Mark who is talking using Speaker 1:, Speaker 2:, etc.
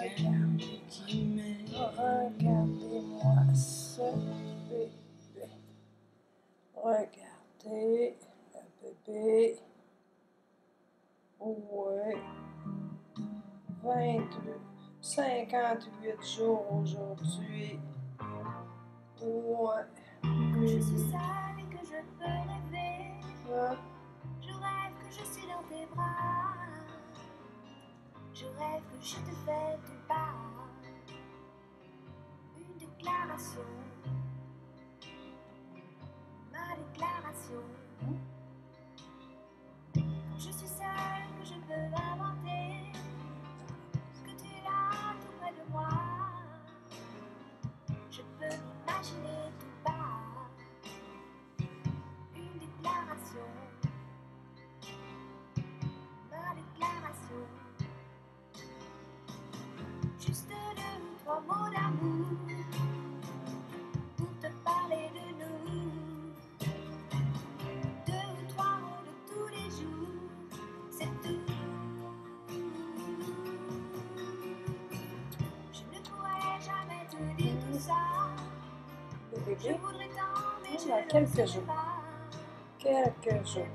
Speaker 1: quelqu'un qui m'aime.
Speaker 2: Regardez-moi ce bébé. Regardez le bébé. Ouais. 22, 58 jours aujourd'hui. Ouais.
Speaker 3: Quand je suis seule et que je peux rêver,
Speaker 2: Hein?
Speaker 3: je rêve que je suis dans tes bras. Je rêve que je te fais tout bas. Une déclaration. Ma déclaration. Quand je suis seule, que je peux inventer. Que tu là tout près de moi. Je peux m'imaginer tout bas. Une déclaration. Trois mots d'amour pour te parler de nous? Deux ou trois mots de tous les jours, c'est tout. Je ne pourrais jamais te dire tout ça.
Speaker 2: Le
Speaker 3: Je
Speaker 2: bébé,
Speaker 3: voudrais tant, mais je ne
Speaker 2: quelques jours.
Speaker 3: pas.
Speaker 2: quelques jours.